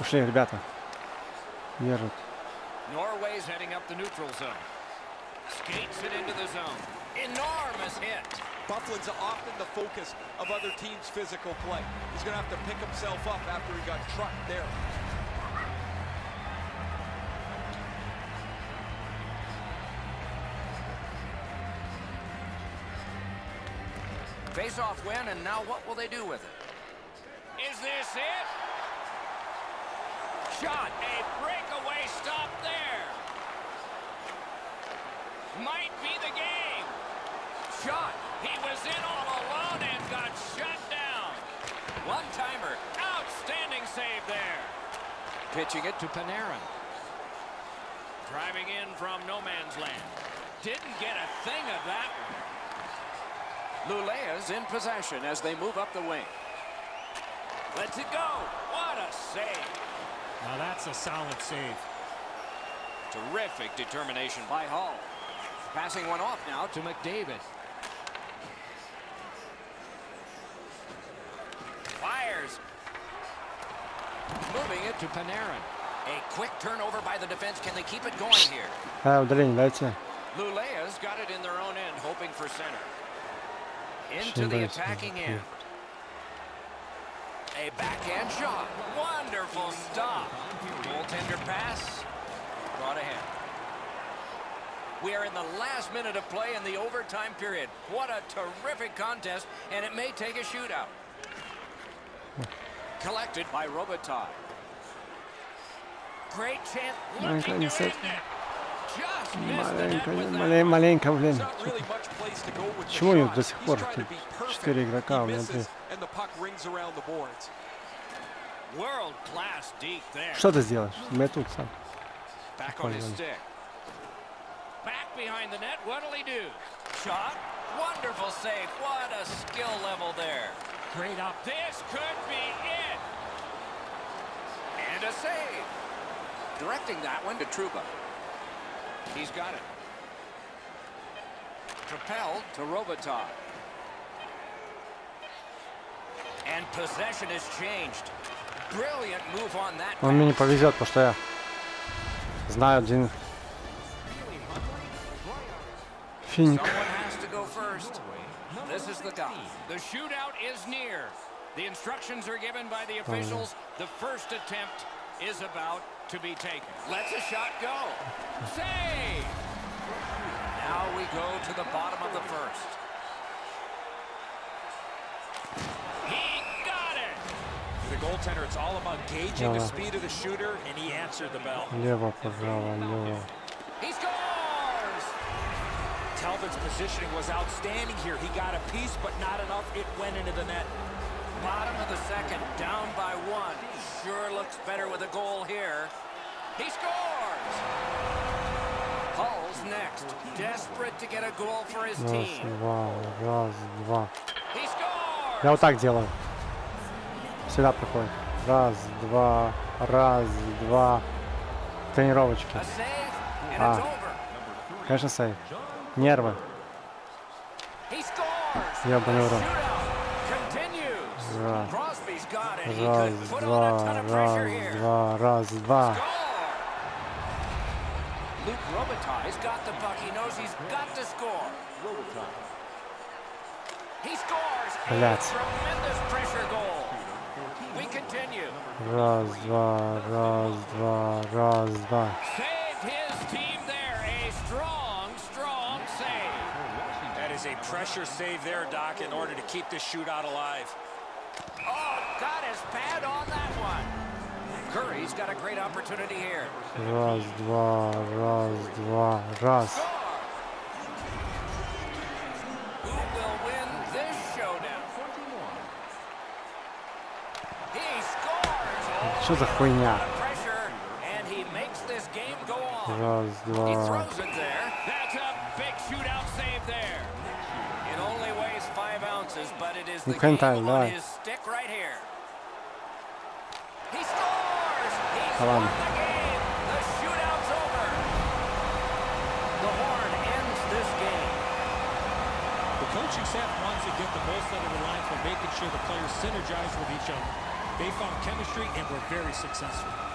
Пошли, ребята. Держат. Norway's heading up the neutral zone. Skates it into the zone. Enormous hit. Byfuglien's often the focus of other teams' physical play. He's going to have to pick himself up after he got trucked there. Face-off win, and now what will they do with it? Is this it? Shot, a breakaway stop there. Might be the game. Shot, he was in all alone and got shut down. One-timer, outstanding save there. Pitching it to Panarin. Driving in from no man's land. Didn't get a thing of that one. Lulea's in possession as they move up the wing. Let's it go. What a save. Now that's a solid save. Terrific determination by Hall. Passing one off now to McDavid. Fires. Moving it to Panarin. A quick turnover by the defense. Can they keep it going here? Aldrin, that's it. Lulea's got it in their own end, hoping for center. Into the attacking end. A backhand shot. Wonderful stop. Goaltender pass. Brought ahead. We are in the last minute of play in the overtime period. What a terrific contest, and it may take a shootout. Collected by Robitaille. Great chance. Маленько Looking не to сет. end it. Just missed the net Маленько, with that мале- маленько, блин. There's not really much place to go with the Почему у них shot. до сих He's пор trying to тут be perfect. четыре игрока, а у He меня misses, три? and the puck rings around the boards. World class deep there. Что ты сделаешь? Мету сам. Back on his stick. Back behind the net. What'll he do? Shot. Wonderful save. What a skill level there. Great up. This could be it. And a save. Directing that one to Trouba. He's got it. Propelled to Robotov. Он мне не pass. повезет, потому что я знаю один финик. Someone has to go first. This is the guy. The shootout is near. The instructions are given by the officials. The first attempt is about to be taken. Let's a shot go. Save! Now we go to the bottom of the first. the goaltender, it's all about gauging the Yeah. speed of the shooter, and he answered the bell. Лево, пожалуй, лево. He scores! Talbot's positioning was outstanding here. He got a piece, but not enough. It went into the net. Bottom of the second, down by one. Sure looks better with a goal here. He scores! Hull's next. Desperate to get a goal for his Раз, team. два, раз, два. He scores! Я вот так делаю. всегда приходит Раз, два, раз, два. Тренировочки. А, конечно, сейф. Нервы. Ёбаный урод. Раз, раз, два, раз, два, раз, два. Luke Блядь. Raz, dva, raz, dva, raz, dva. Saved his team there. A strong, strong save. That is a pressure save there, Doc, in order to keep this shootout alive. Oh, got his pad on that one. Curry's got a great opportunity here. Raz, dva, raz, dva, raz. The shootout's over. The horn ends this game. The coaching staff wants to get the most out of the line for making sure the players synergize with each other. They found chemistry and were very successful.